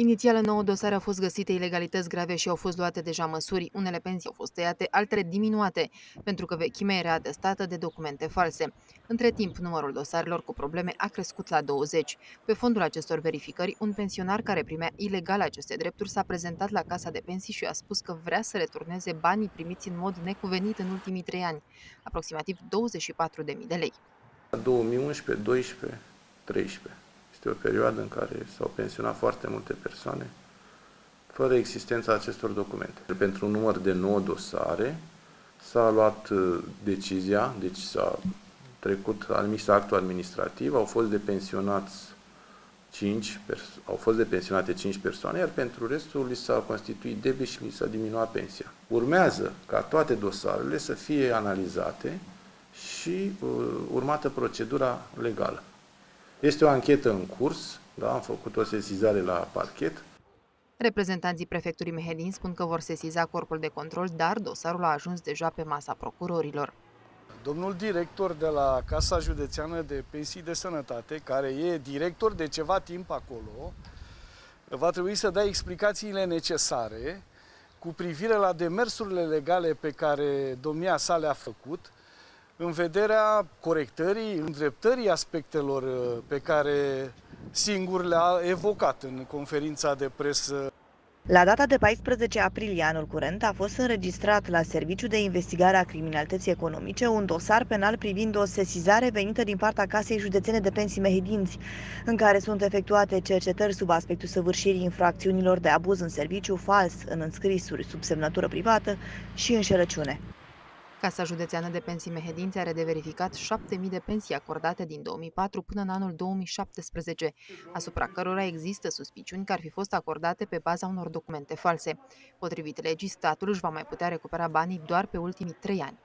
Inițial, în nouă dosare au fost găsite ilegalități grave și au fost luate deja măsuri. Unele pensii au fost tăiate, altele diminuate, pentru că vechimea era atestată de documente false. Între timp, numărul dosarelor cu probleme a crescut la 20. Pe fondul acestor verificări, un pensionar care primea ilegal aceste drepturi s-a prezentat la Casa de Pensii și a spus că vrea să returneze banii primiți în mod necuvenit în ultimii trei ani, aproximativ 24.000 de lei. 2011, 12, 13. Este o perioadă în care s-au pensionat foarte multe persoane fără existența acestor documente. Pentru un număr de 9 dosare s-a luat uh, decizia, deci s-a trecut, admis actul administrativ, au fost depensionați 5 au fost depensionate 5 persoane, iar pentru restul li s-a constituit debit și li s-a diminuat pensia. Urmează ca toate dosarele să fie analizate și uh, urmată procedura legală. Este o anchetă în curs, da, am făcut o sesizare la parchet. Reprezentanții prefecturii Mehedin spun că vor sesiza corpul de control, dar dosarul a ajuns deja pe masa procurorilor. Domnul director de la Casa Județeană de Pensii de Sănătate, care e director de ceva timp acolo, va trebui să dea explicațiile necesare cu privire la demersurile legale pe care domnia sa le-a făcut în vederea corectării, îndreptării aspectelor uh, pe care singur le-a evocat în conferința de presă. La data de 14 aprilie anul curent a fost înregistrat la Serviciul de Investigare a Criminalității Economice un dosar penal privind o sesizare venită din partea Casei Județene de Pensii Mehedinți, în care sunt efectuate cercetări sub aspectul săvârșirii infracțiunilor de abuz în serviciu fals în înscrisuri sub semnătură privată și înșelăciune. Casa Județeană de Pensii Mehedințe are de verificat 7.000 de pensii acordate din 2004 până în anul 2017, asupra cărora există suspiciuni că ar fi fost acordate pe baza unor documente false. Potrivit legii, statul își va mai putea recupera banii doar pe ultimii trei ani.